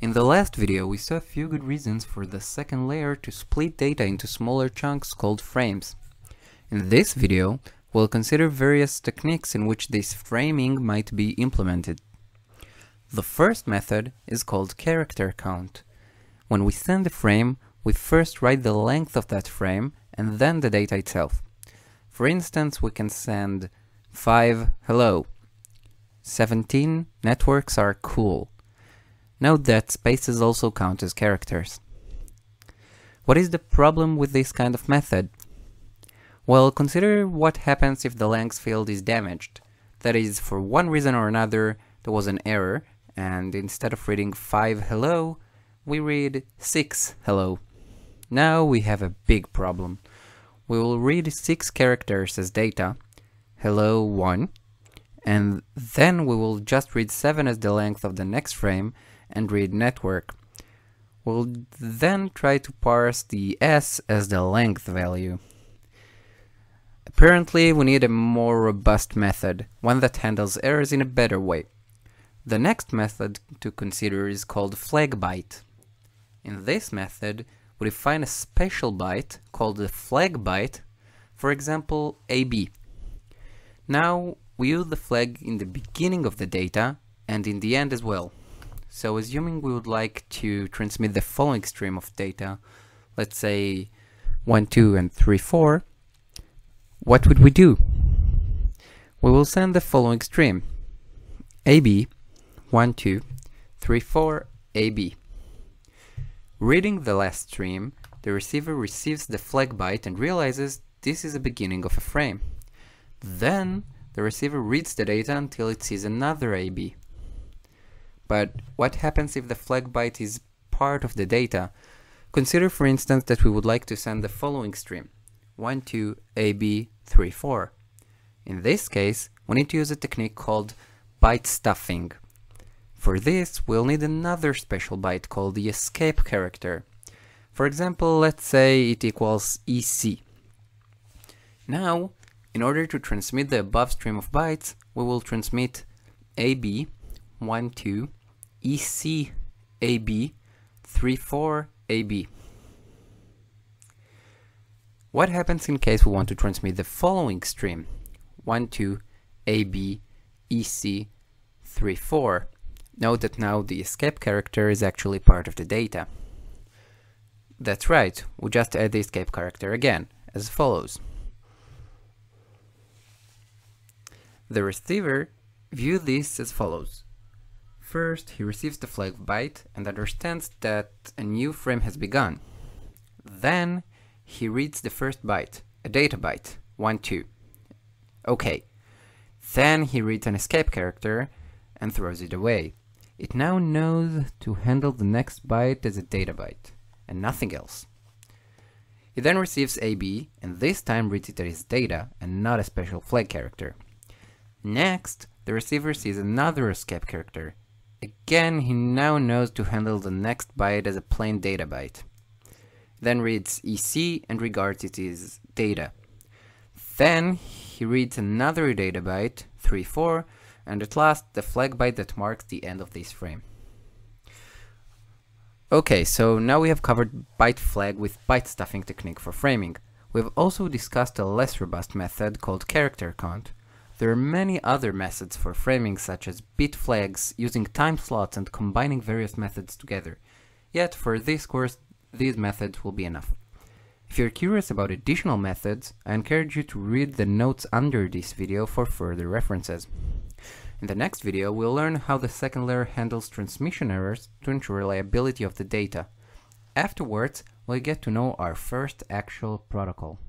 In the last video, we saw a few good reasons for the second layer to split data into smaller chunks called frames. In this video, we'll consider various techniques in which this framing might be implemented. The first method is called character count. When we send a frame, we first write the length of that frame and then the data itself. For instance, we can send 5 hello, 17 networks are cool, Note that spaces also count as characters. What is the problem with this kind of method? Well, consider what happens if the length field is damaged. That is, for one reason or another, there was an error, and instead of reading 5 hello, we read 6 hello. Now we have a big problem. We will read 6 characters as data, hello 1, and then we will just read 7 as the length of the next frame, and read network. We'll then try to parse the s as the length value. Apparently, we need a more robust method, one that handles errors in a better way. The next method to consider is called flag byte. In this method, we define a special byte called the flag byte, for example, AB. Now, we use the flag in the beginning of the data and in the end as well. So assuming we would like to transmit the following stream of data, let's say 1, 2, and 3, 4, what would we do? We will send the following stream, AB 1, 2, 3, 4, AB. Reading the last stream, the receiver receives the flag byte and realizes this is the beginning of a frame. Then, the receiver reads the data until it sees another AB. But what happens if the flag byte is part of the data? Consider for instance that we would like to send the following stream 1, 2, AB, 3, 4. In this case, we need to use a technique called byte stuffing. For this, we'll need another special byte called the escape character. For example, let's say it equals EC. Now, in order to transmit the above stream of bytes, we will transmit AB, 1, 2, ECAB 34AB. What happens in case we want to transmit the following stream? 1, 2, AB, EC, 3, 4. Note that now the escape character is actually part of the data. That's right, we just add the escape character again, as follows. The receiver view this as follows. First, he receives the flag byte and understands that a new frame has begun. Then, he reads the first byte, a data byte, 1, 2. Okay. Then he reads an escape character and throws it away. It now knows to handle the next byte as a data byte, and nothing else. He then receives AB, and this time reads it as data, and not a special flag character. Next, the receiver sees another escape character, Again, he now knows to handle the next byte as a plain data byte. Then reads EC and regards it as data. Then he reads another data byte, 34, and at last the flag byte that marks the end of this frame. Okay, so now we have covered byte flag with byte stuffing technique for framing. We've also discussed a less robust method called character count, there are many other methods for framing such as bit flags, using time slots and combining various methods together. Yet for this course, these methods will be enough. If you're curious about additional methods, I encourage you to read the notes under this video for further references. In the next video, we'll learn how the second layer handles transmission errors to ensure reliability of the data. Afterwards, we'll get to know our first actual protocol.